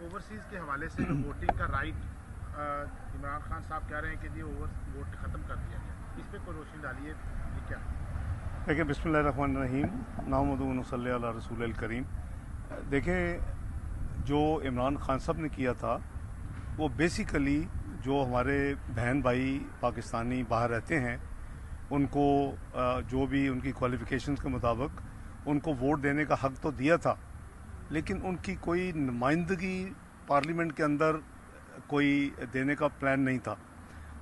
Overseas के हवाले से वोटिंग का राइट इमरान खान साहब कह रहे हैं कि जी ओवर वोट खत्म कर दिया गया। इस पर कोई रोशनी डालिए क्या? देखिए, बिस्मिल्लाहिर्रहमानिर्रहीम नामद रसूल करीम। देखें जो इमरान खान साहब ने किया था, वो बेसिकली जो हमारे बहन भाई पाकिस्तानी बाहर रहते हैं, उनको जो भी उनकी क्वालिफिकेशंस के मुताबिक उनको वोट देने का हक तो दिया था। लेकिन उनकी कोई नुमाइंदगी पार्लियामेंट के अंदर कोई देने का प्लान नहीं था।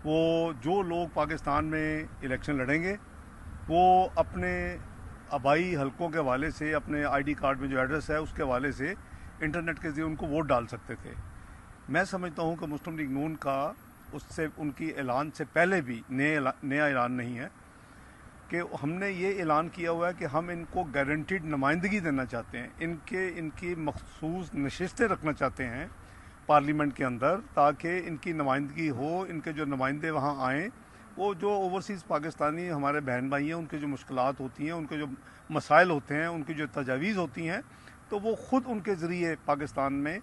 वो जो लोग पाकिस्तान में इलेक्शन लड़ेंगे, वो अपने आबाई हलकों के हवाले से, अपने आईडी कार्ड में जो एड्रेस है उसके हवाले से इंटरनेट के ज़रिए उनको वोट डाल सकते थे। मैं समझता हूँ कि मुस्लिम लीग नून का उससे, उनकी ऐलान से पहले भी नए नया ऐलान नहीं है। कि हमने ये ऐलान किया हुआ है कि हम इनको गारंटीड नुमाइंदगी देना चाहते हैं। इनके, इनकी मखसूस नशस्तें रखना चाहते हैं पार्लियामेंट के अंदर, ताकि इनकी नुमाइंदगी हो, इनके जो नुमाइंदे वहाँ आएँ, वो जो ओवरसीज़ पाकिस्तानी हमारे बहन भाई हैं, उनकी जो मुश्किल होती हैं, उनके जो मसाइल होते हैं, उनकी जो तजावीज़ होती हैं तो वो ख़ुद उनके ज़रिए पाकिस्तान में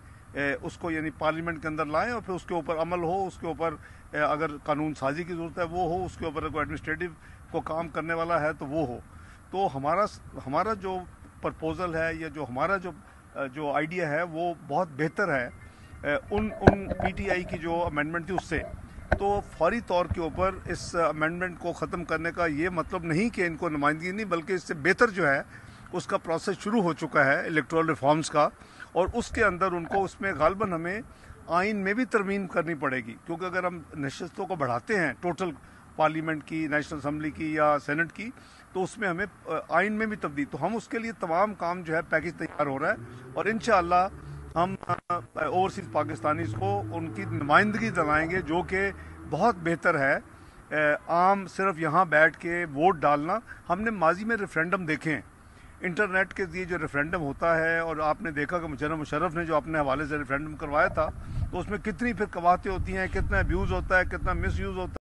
उसको यानी पार्लियामेंट के अंदर लाएँ और फिर उसके ऊपर अमल हो, उसके ऊपर अगर कानून साजी की ज़रूरत है, वो हो, उसके ऊपर कोई एडमिनिस्ट्रेटिव को काम करने वाला है तो वो हो। तो हमारा हमारा जो प्रपोज़ल है, या जो हमारा जो जो आइडिया है, वो बहुत बेहतर है उन उन पीटीआई की जो अमेंडमेंट थी उससे। तो फौरी तौर के ऊपर इस अमेंडमेंट को ख़त्म करने का ये मतलब नहीं कि इनको नुमाइंदगी नहीं, बल्कि इससे बेहतर जो है, उसका प्रोसेस शुरू हो चुका है इलेक्ट्रल रिफॉर्म्स का, और उसके अंदर उनको, उसमें गालबन हमें आइन में भी तरमीम करनी पड़ेगी। क्योंकि अगर हम नशस्तों को बढ़ाते हैं टोटल पार्लियामेंट की, नेशनल असम्बली की या सेनेट की तो उसमें हमें आइन में भी तब्दील। तो हम उसके लिए तमाम काम जो है पैकेज तैयार हो रहा है और इन हम ओवरसीज पाकिस्तानीज को उनकी नुमाइंदगी दिलाएँगे, जो कि बहुत बेहतर है। आम सिर्फ़ यहाँ बैठ के वोट डालना। हमने माजी में रेफरेंडम देखे हैं। इंटरनेट के लिए जो रेफरेंडम होता है और आपने देखा कि मुजरम मुशरफ ने जो अपने हवाले से रेफरेंडम करवाया था तो उसमें कितनी फिर कवातें होती हैं, कितना अब्यूज़ होता है, कितना मिस होता है।